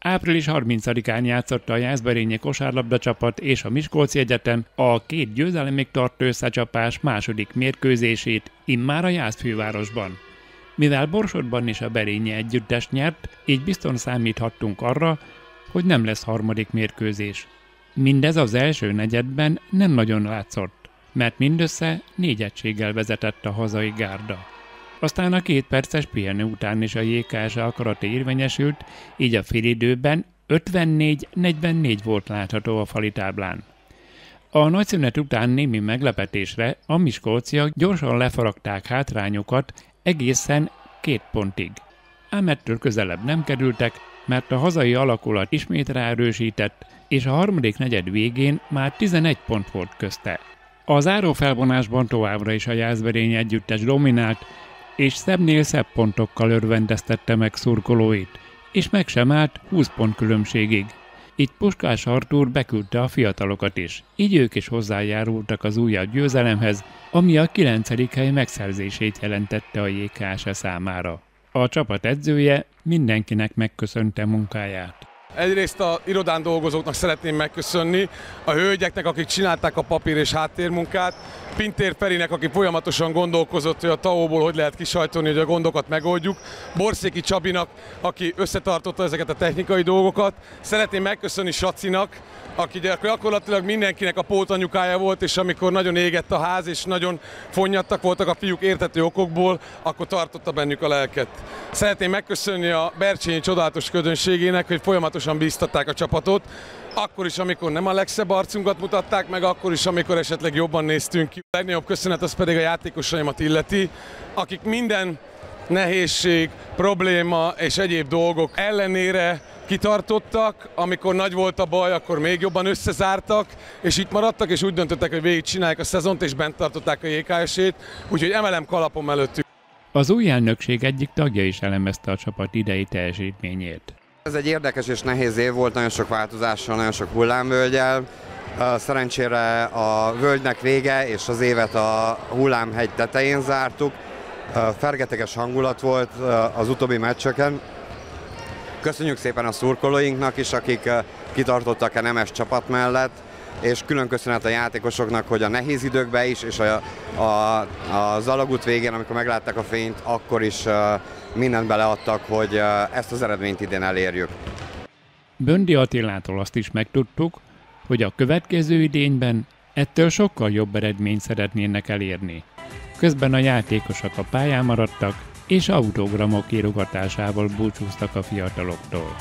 Április 30-án játszott a Jászberényi kosárlabda csapat és a Miskolci Egyetem a két győzelemig tartó összecsapás második mérkőzését immár a Jász. Mivel Borsodban is a Berényi együttes nyert, így bizton számíthattunk arra, hogy nem lesz harmadik mérkőzés. Mindez az első negyedben nem nagyon látszott, mert mindössze négy egységgel vezetett a hazai gárda. Aztán a két perces pihenő után is a JKS akarata érvényesült, így a félidőben 54-44 volt látható a fali táblán. A nagyszünet után némi meglepetésre a Miskolciak gyorsan lefaragták hátrányokat egészen két pontig. Ám ettől közelebb nem kerültek, mert a hazai alakulat ismét ráerősített, és a harmadik negyed végén már 11 pont volt közte. A záró felvonásban továbbra is a Jászberény együttes dominált, és szebbnél szebb pontokkal örvendeztette meg szurkolóit, és meg sem állt 20 pont különbségig. Itt Puskás Artúr beküldte a fiatalokat is, így ők is hozzájárultak az újabb győzelemhez, ami a 9. hely megszerzését jelentette a JKS számára. A csapat edzője mindenkinek megköszönte munkáját. Egyrészt a irodán dolgozóknak szeretném megköszönni, a hölgyeknek, akik csinálták a papír és háttérmunkát, Pintér Ferinek, aki folyamatosan gondolkozott, hogy a TAO-ból hogy lehet kisajtolni, hogy a gondokat megoldjuk, Borszéki Csabinak, aki összetartotta ezeket a technikai dolgokat. Szeretném megköszönni Sacinak, aki gyakorlatilag mindenkinek a pótanyukája volt, és amikor nagyon égett a ház, és nagyon fonnyadtak voltak a fiúk értető okokból, akkor tartotta bennük a lelket. Szeretném megköszönni a Bercsényi csodálatos közönségének, hogy folyamatosan bíztatták a csapatot, akkor is, amikor nem a legszebb arcunkat mutatták meg, akkor is, amikor esetleg jobban néztünk ki. A legnagyobb köszönet az pedig a játékosaimat illeti, akik minden nehézség, probléma és egyéb dolgok ellenére kitartottak, amikor nagy volt a baj, akkor még jobban összezártak, és itt maradtak, és úgy döntöttek, hogy végig csinálják a szezont, és bent tartották a JKS-ét, úgyhogy emelem kalapom előttük. Az új elnökség egyik tagja is elemezte a csapat idei teljesítményét. Ez egy érdekes és nehéz év volt, nagyon sok változással, nagyon sok hullámvölgyel. Szerencsére a völgynek vége, és az évet a hullámhegy tetején zártuk. Fergeteges hangulat volt az utóbbi meccseken. Köszönjük szépen a szurkolóinknak is, akik kitartottak a nemes csapat mellett, és külön köszönet a játékosoknak, hogy a nehéz időkben is, és a, a, a alagút végén, amikor meglátták a fényt, akkor is mindent beleadtak, hogy ezt az eredményt idén elérjük. Böndi Attilától azt is megtudtuk, hogy a következő idényben ettől sokkal jobb eredményt szeretnének elérni. Közben a játékosok a pályán maradtak, és autogramok írogatásával búcsúztak a fiataloktól.